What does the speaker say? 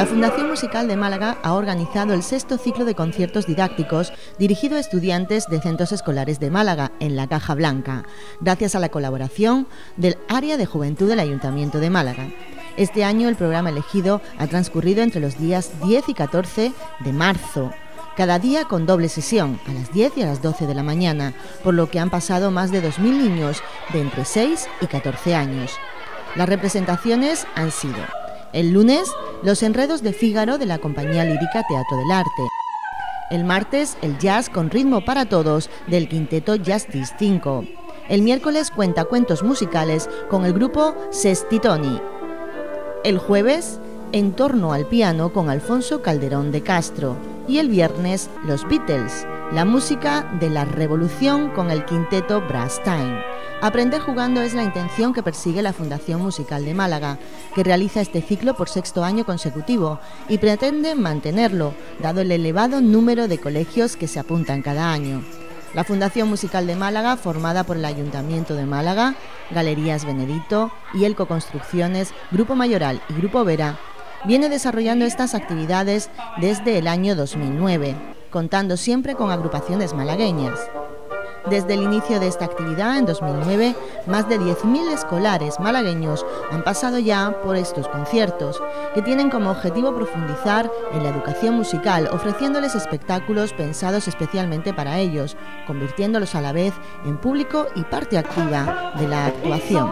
La Fundación Musical de Málaga ha organizado el sexto ciclo de conciertos didácticos dirigido a estudiantes de centros escolares de Málaga en la Caja Blanca, gracias a la colaboración del Área de Juventud del Ayuntamiento de Málaga. Este año el programa elegido ha transcurrido entre los días 10 y 14 de marzo, cada día con doble sesión, a las 10 y a las 12 de la mañana, por lo que han pasado más de 2.000 niños de entre 6 y 14 años. Las representaciones han sido el lunes, Los Enredos de Fígaro de la compañía lírica Teatro del Arte. El martes, el jazz con ritmo para todos del quinteto Justice 5. El miércoles, cuenta cuentos musicales con el grupo Sestitoni. El jueves, En torno al piano con Alfonso Calderón de Castro. Y el viernes, Los Beatles, la música de la revolución con el quinteto Brass Time. Aprender jugando es la intención que persigue la Fundación Musical de Málaga, que realiza este ciclo por sexto año consecutivo y pretende mantenerlo, dado el elevado número de colegios que se apuntan cada año. La Fundación Musical de Málaga, formada por el Ayuntamiento de Málaga, Galerías Benedito y Elco Construcciones, Grupo Mayoral y Grupo Vera, viene desarrollando estas actividades desde el año 2009, contando siempre con agrupaciones malagueñas. Desde el inicio de esta actividad, en 2009, más de 10.000 escolares malagueños han pasado ya por estos conciertos, que tienen como objetivo profundizar en la educación musical, ofreciéndoles espectáculos pensados especialmente para ellos, convirtiéndolos a la vez en público y parte activa de la actuación.